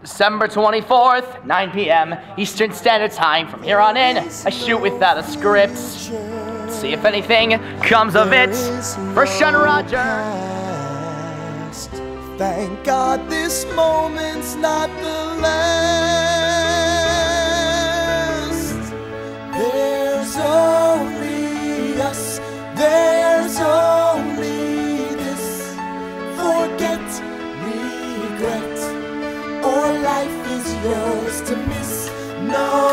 December 24th, 9 p.m. Eastern Standard Time. From here on in, I shoot without a script. See if anything comes of it. For Sean Roger. Thank God this moment's not the last. To miss. No